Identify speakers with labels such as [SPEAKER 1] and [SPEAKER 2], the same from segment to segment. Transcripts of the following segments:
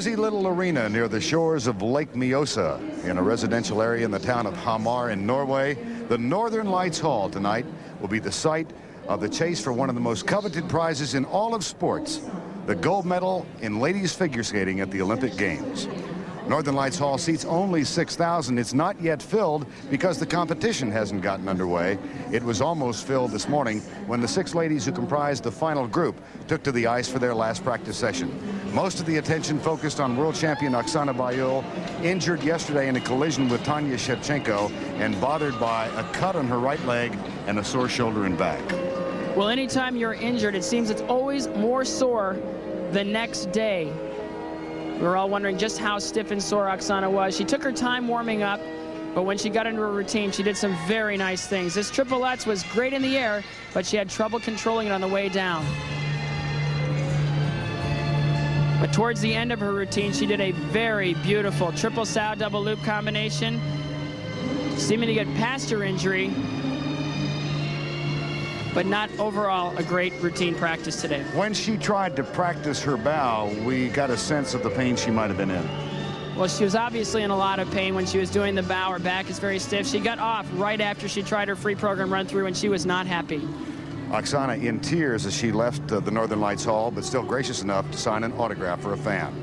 [SPEAKER 1] cozy little arena near the shores of Lake Mjosa in a residential area in the town of Hamar in Norway. The Northern Lights Hall tonight will be the site of the chase for one of the most coveted prizes in all of sports, the gold medal in ladies figure skating at the Olympic Games. Northern Lights Hall seats only 6,000. It's not yet filled because the competition hasn't gotten underway. It was almost filled this morning when the six ladies who comprised the final group took to the ice for their last practice session. Most of the attention focused on world champion Oksana Baiul, injured yesterday in a collision with Tanja Szewczenko and bothered by a cut on her right leg and a sore shoulder and back.
[SPEAKER 2] Well, anytime you're injured, it seems it's always more sore the next day. We were all wondering just how stiff and sore Oksana was. She took her time warming up, but when she got into her routine, she did some very nice things. This triple Lutz was great in the air, but she had trouble controlling it on the way down. But towards the end of her routine, she did a very beautiful triple Salchow double loop combination, seeming to get past her injury, but not overall a great routine practice today.
[SPEAKER 1] When she tried to practice her bow, we got a sense of the pain she might have been in.
[SPEAKER 2] Well, she was obviously in a lot of pain when she was doing the bow. Her back is very stiff. She got off right after she tried her free program run through, and she was not happy.
[SPEAKER 1] Oksana in tears as she left uh, the Northern Lights Hall, but still gracious enough to sign an autograph for a fan.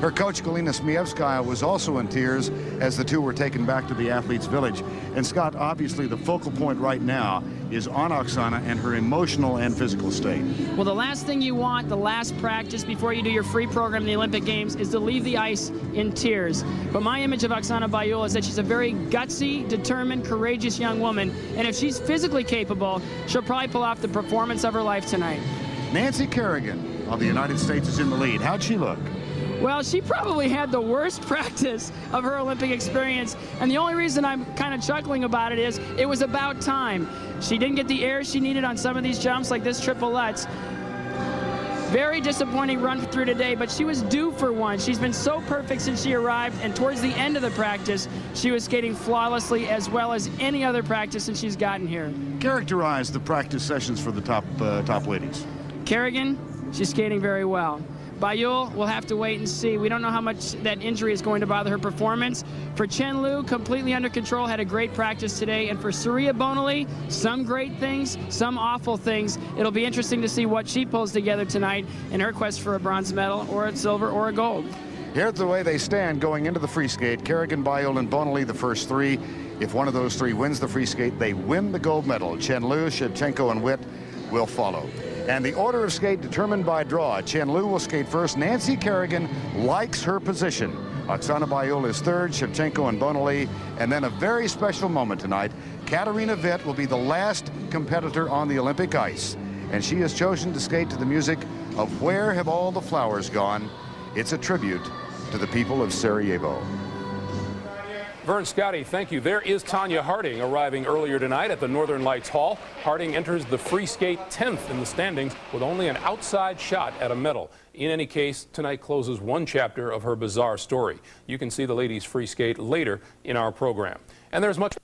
[SPEAKER 1] Her coach, Galina Zmievskaya, was also in tears as the two were taken back to the athletes' village. And Scott, obviously the focal point right now is on Oksana and her emotional and physical state.
[SPEAKER 2] Well, the last thing you want, the last practice before you do your free program in the Olympic Games is to leave the ice in tears. But my image of Oksana Baiul is that she's a very gutsy, determined, courageous young woman. And if she's physically capable, she'll probably pull off the performance of her life tonight.
[SPEAKER 1] Nancy Kerrigan of the United States is in the lead. How'd she look?
[SPEAKER 2] Well, she probably had the worst practice of her Olympic experience. And the only reason I'm kind of chuckling about it is it was about time. She didn't get the air she needed on some of these jumps, like this triple Lutz. Very disappointing run through today, but she was due for one. She's been so perfect since she arrived, and towards the end of the practice, she was skating flawlessly as well as any other practice since she's gotten here.
[SPEAKER 1] Characterize the practice sessions for the top uh, top ladies.
[SPEAKER 2] Kerrigan, she's skating very well. Baiul, we'll have to wait and see. We don't know how much that injury is going to bother her performance. For Chen Lu, completely under control, had a great practice today. And for Surya Bonaly, some great things, some awful things. It'll be interesting to see what she pulls together tonight in her quest for a bronze medal or a silver or a gold.
[SPEAKER 1] Here's the way they stand going into the free skate. Kerrigan, Baiul, and Bonaly, the first three. If one of those three wins the free skate, they win the gold medal. Chen Lu, Szewczenko, and Witt will follow. And the order of skate determined by draw. Chen Lu will skate first. Nancy Kerrigan likes her position. Oksana Baiul is third, Szewczenko and Bonaly. And then a very special moment tonight. Katarina Witt will be the last competitor on the Olympic ice. And she has chosen to skate to the music of Where Have All the Flowers Gone? It's a tribute to the people of Sarajevo.
[SPEAKER 3] Verne Scotty, thank you. There is Tonya Harding arriving earlier tonight at the Northern Lights Hall. Harding enters the free skate 10th in the standings with only an outside shot at a medal. In any case, tonight closes one chapter of her bizarre story. You can see the ladies free skate later in our program. And there's much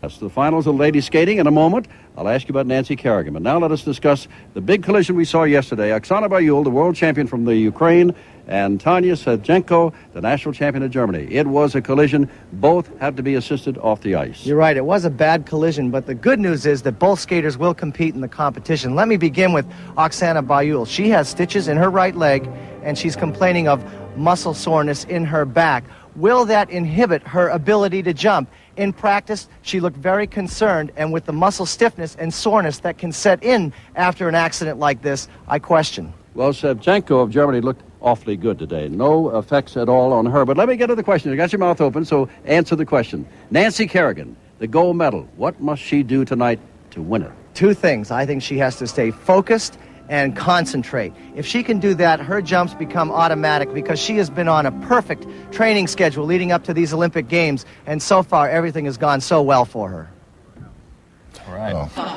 [SPEAKER 4] that's the finals of ladies skating. In a moment, I'll ask you about Nancy Kerrigan. But now let us discuss the big collision we saw yesterday. Oksana Baiul, the world champion from the Ukraine, and Tanja Szewczenko, the national champion of Germany. It was a collision. Both had to be assisted off the ice.
[SPEAKER 5] You're right. It was a bad collision, but the good news is that both skaters will compete in the competition. Let me begin with Oksana Baiul. She has stitches in her right leg, and she's complaining of muscle soreness in her back. Will that inhibit her ability to jump? In practice, she looked very concerned, and with the muscle stiffness and soreness that can set in after an accident like this, I question.
[SPEAKER 4] Well, Szewczenko of Germany looked awfully good today. No effects at all on her. But let me get to the question. You got your mouth open, so answer the question. Nancy Kerrigan, the gold medal. What must she do tonight to win it?
[SPEAKER 5] Two things. I think she has to stay focused and concentrate. If she can do that, her jumps become automatic because she has been on a perfect training schedule leading up to these Olympic Games, and so far everything has gone so well for her.
[SPEAKER 1] All right. Oh.